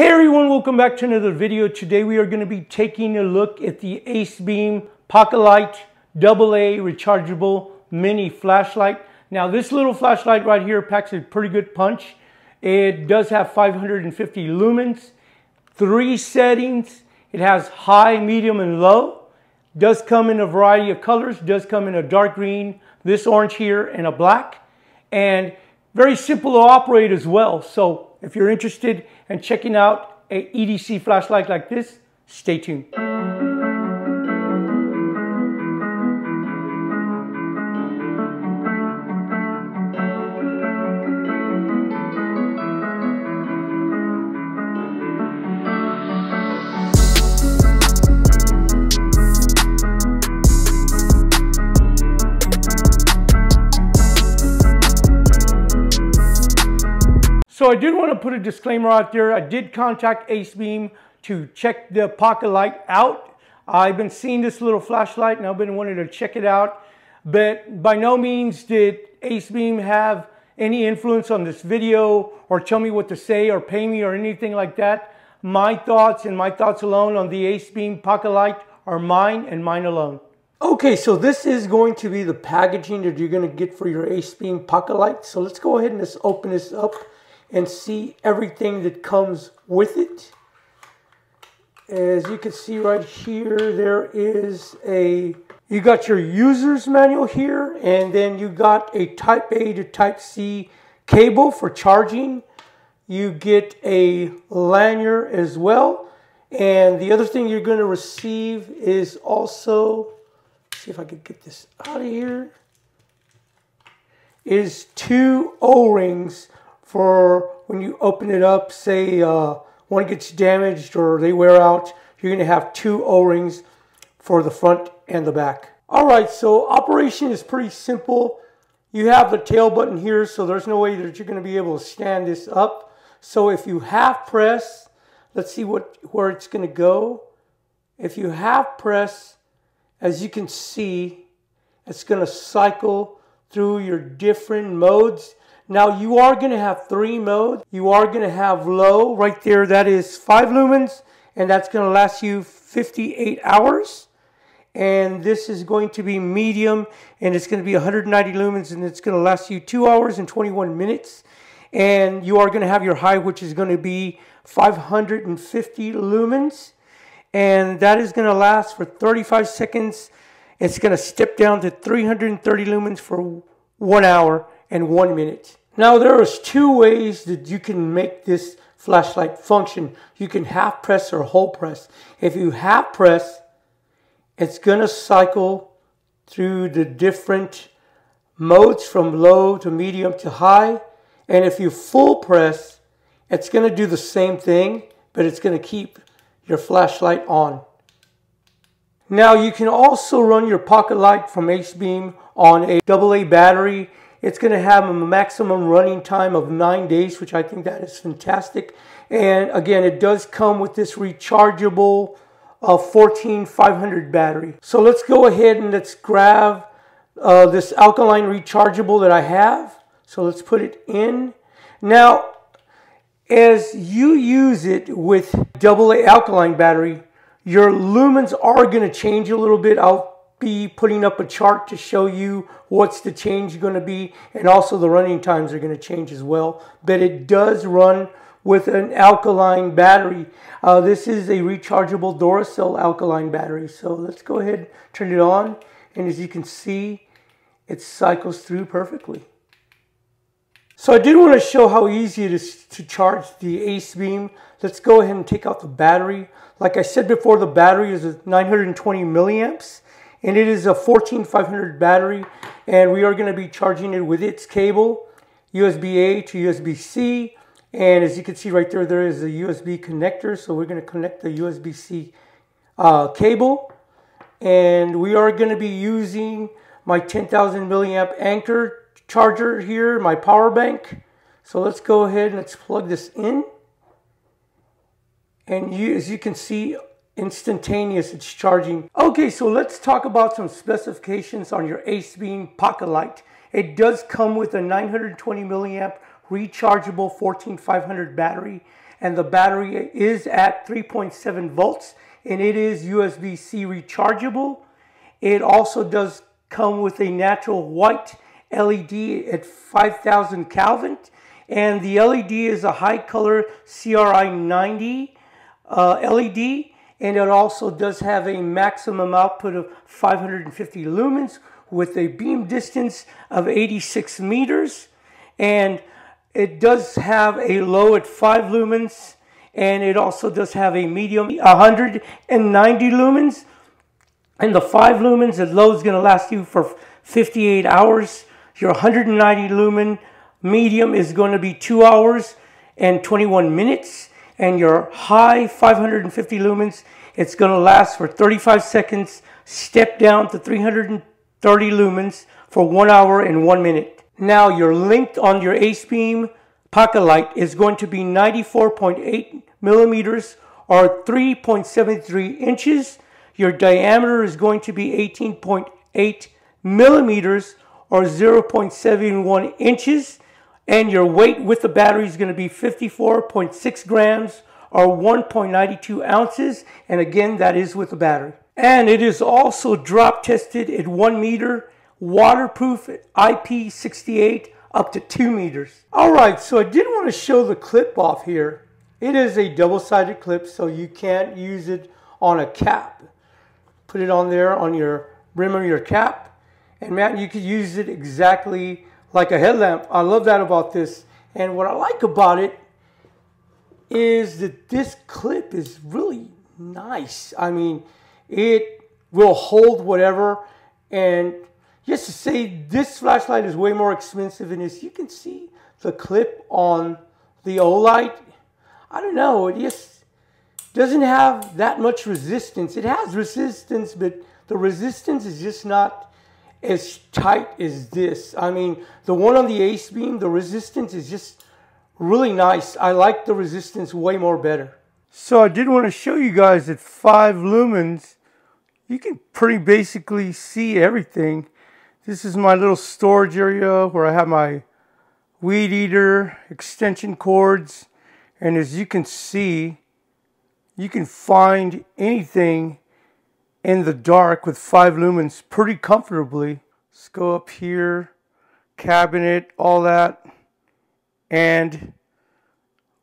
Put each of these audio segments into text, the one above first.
Hey everyone, welcome back to another video. Today we are going to be taking a look at the AceBeam Pocket Light AA rechargeable mini flashlight. Now this little flashlight right here packs a pretty good punch. It does have 550 lumens, three settings. It has high, medium, and low. Does come in a variety of colors. Does come in a dark green, this orange here, and a black. And very simple to operate as well. So if you're interested in checking out a EDC flashlight like this, stay tuned. So I did want to put a disclaimer out there. I did contact AceBeam to check the pocket light out. I've been seeing this little flashlight and I've been wanting to check it out. But by no means did AceBeam have any influence on this video or tell me what to say or pay me or anything like that. My thoughts and my thoughts alone on the AceBeam pocket light are mine and mine alone. Okay, so this is going to be the packaging that you're going to get for your AceBeam pocket light. So let's go ahead and just open this up and see everything that comes with it. As you can see right here, there is a, you got your user's manual here, and then you got a type A to type C cable for charging. You get a lanyard as well. And the other thing you're going to receive is also, see if I can get this out of here, is two O-rings for when you open it up, say uh, one gets damaged or they wear out, you're going to have two O-rings for the front and the back. All right, so operation is pretty simple. You have the tail button here, so there's no way that you're going to be able to stand this up. So if you half press, let's see what where it's going to go. If you half press, as you can see, it's going to cycle through your different modes. Now you are going to have three modes. You are going to have low right there. That is five lumens and that's going to last you 58 hours. And this is going to be medium and it's going to be 190 lumens and it's going to last you two hours and 21 minutes. And you are going to have your high, which is going to be 550 lumens. And that is going to last for 35 seconds. It's going to step down to 330 lumens for one hour and one minute. Now there is two ways that you can make this flashlight function. You can half press or whole press. If you half press, it's going to cycle through the different modes from low to medium to high. And if you full press, it's going to do the same thing, but it's going to keep your flashlight on. Now you can also run your pocket light from AceBeam on a AA battery it's going to have a maximum running time of nine days, which I think that is fantastic. And again, it does come with this rechargeable uh, 14500 battery. So let's go ahead and let's grab uh, this alkaline rechargeable that I have. So let's put it in. Now, as you use it with AA alkaline battery, your lumens are going to change a little bit. I'll be putting up a chart to show you what's the change going to be and also the running times are going to change as well. But it does run with an alkaline battery. Uh, this is a rechargeable Duracell alkaline battery. So let's go ahead turn it on. And as you can see, it cycles through perfectly. So I did want to show how easy it is to charge the Ace Beam. Let's go ahead and take out the battery. Like I said before, the battery is 920 milliamps and it is a 14500 battery and we are going to be charging it with its cable USB-A to USB-C and as you can see right there there is a USB connector so we're going to connect the USB-C uh, cable. And we are going to be using my 10,000 milliamp Anker charger here my power bank. So let's go ahead and let's plug this in. And you, as you can see instantaneous it's charging. Okay, so let's talk about some specifications on your AceBeam Pocket Light. It does come with a 920 milliamp rechargeable 14500 battery and the battery is at 3.7 volts and it is USB-C rechargeable. It also does come with a natural white LED at 5000 Kelvin and the LED is a high color CRI 90 uh, LED and it also does have a maximum output of 550 lumens with a beam distance of 86 meters. And it does have a low at 5 lumens. And it also does have a medium 190 lumens. And the 5 lumens the low is going to last you for 58 hours. Your 190 lumen medium is going to be 2 hours and 21 minutes and your high 550 lumens it's going to last for 35 seconds step down to 330 lumens for 1 hour and 1 minute now your length on your AceBeam pocket light is going to be 94.8 millimeters or 3.73 inches. Your diameter is going to be 18.8 millimeters or 0.71 inches. And your weight with the battery is going to be 54.6 grams or 1.92 ounces. And again, that is with the battery. And it is also drop tested at 1 meter waterproof IP68 up to 2 meters. Alright, so I did want to show the clip off here. It is a double-sided clip, so you can't use it on a cap. Put it on there on your rim of your cap, and man, you could use it exactly like a headlamp. I love that about this. And what I like about it is that this clip is really nice. I mean, it will hold whatever and just to say this flashlight is way more expensive than this. you can see the clip on the Olight, I don't know, it just doesn't have that much resistance. It has resistance, but the resistance is just not as tight as this. I mean, the one on the ace beam, the resistance is just really nice. I like the resistance way more better. So I did want to show you guys at 5 lumens, you can pretty basically see everything. This is my little storage area where I have my weed eater, extension cords, and as you can see, you can find anything in the dark with 5 lumens pretty comfortably. Let's go up here, cabinet, all that, and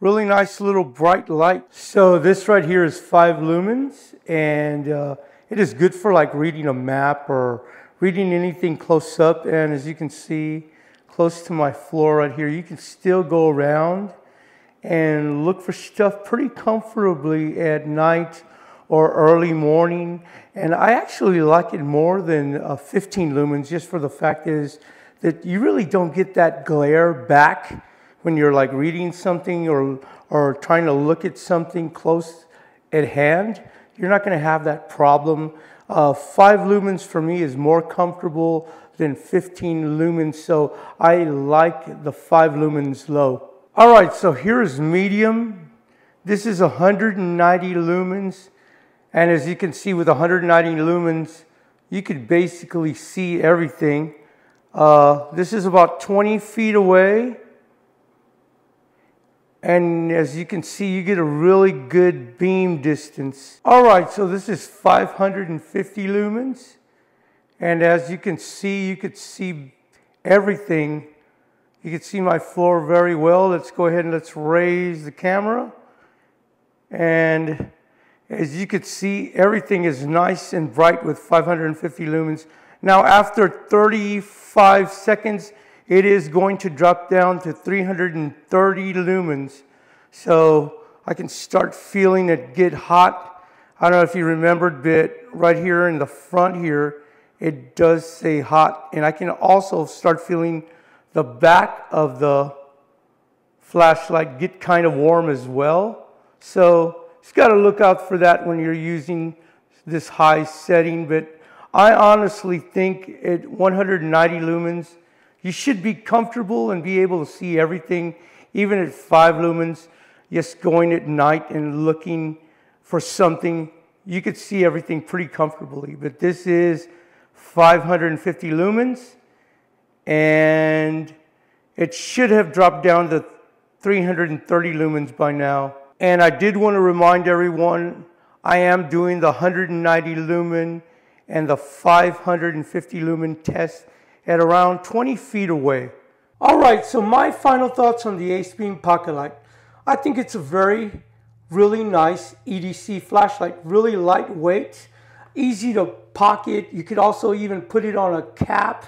really nice little bright light. So this right here is 5 lumens, and uh, it is good for like reading a map or reading anything close up. And as you can see, close to my floor right here, you can still go around and look for stuff pretty comfortably at night or early morning. And I actually like it more than uh, 15 lumens just for the fact is that you really don't get that glare back when you're like reading something or, or trying to look at something close at hand. You're not going to have that problem uh, 5 lumens for me is more comfortable than 15 lumens, so I like the 5 lumens low. All right, so here is medium. This is 190 lumens, and as you can see with 190 lumens, you could basically see everything. Uh, this is about 20 feet away. And as you can see, you get a really good beam distance. All right, so this is 550 lumens. And as you can see, you could see everything. You can see my floor very well. Let's go ahead and let's raise the camera. And as you can see, everything is nice and bright with 550 lumens. Now, after 35 seconds, it is going to drop down to 330 lumens. So I can start feeling it get hot. I don't know if you remembered, but right here in the front here, it does say hot. And I can also start feeling the back of the flashlight get kind of warm as well. So just got to look out for that when you're using this high setting. But I honestly think at 190 lumens, you should be comfortable and be able to see everything, even at five lumens, just going at night and looking for something. You could see everything pretty comfortably, but this is 550 lumens and it should have dropped down to 330 lumens by now. And I did want to remind everyone, I am doing the 190 lumen and the 550 lumen test at around 20 feet away. All right, so my final thoughts on the Ace AceBeam Pocket Light. I think it's a very, really nice EDC flashlight, really lightweight, easy to pocket. You could also even put it on a cap.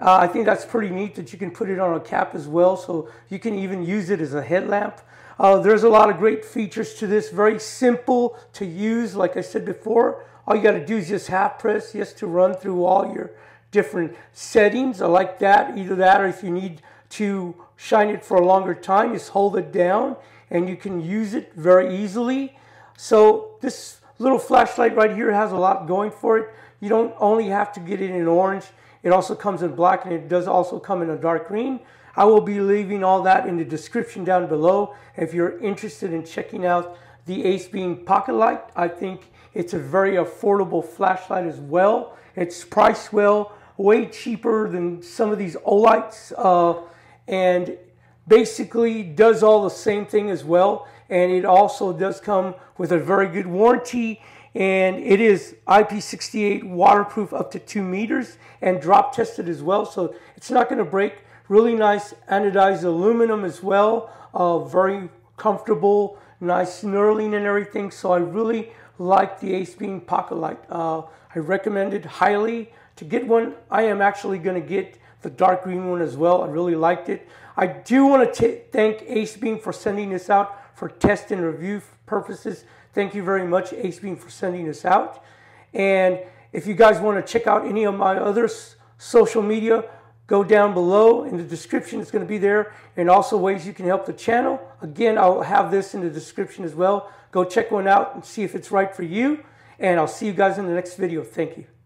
Uh, I think that's pretty neat that you can put it on a cap as well, so you can even use it as a headlamp. Uh, there's a lot of great features to this, very simple to use. Like I said before, all you got to do is just half press, just to run through all your different settings. I like that, either that or if you need to shine it for a longer time, just hold it down and you can use it very easily. So this little flashlight right here has a lot going for it. You don't only have to get it in orange, it also comes in black and it does also come in a dark green. I will be leaving all that in the description down below. If you're interested in checking out the Ace AceBeam Pocket Light, I think it's a very affordable flashlight as well. It's priced well, way cheaper than some of these Olights, uh, and basically does all the same thing as well. And it also does come with a very good warranty and it is IP68 waterproof up to two meters and drop tested as well. So it's not going to break. Really nice anodized aluminum as well. Uh, very comfortable, nice knurling and everything. So I really like the AceBeam Pocket Light. Uh, I recommend it highly. To get one, I am actually going to get the dark green one as well. I really liked it. I do want to thank AceBeam for sending this out for test and review purposes. Thank you very much, AceBeam, for sending this out. And if you guys want to check out any of my other social media, go down below in the description. It's going to be there. And also ways you can help the channel. Again, I'll have this in the description as well. Go check one out and see if it's right for you. And I'll see you guys in the next video. Thank you.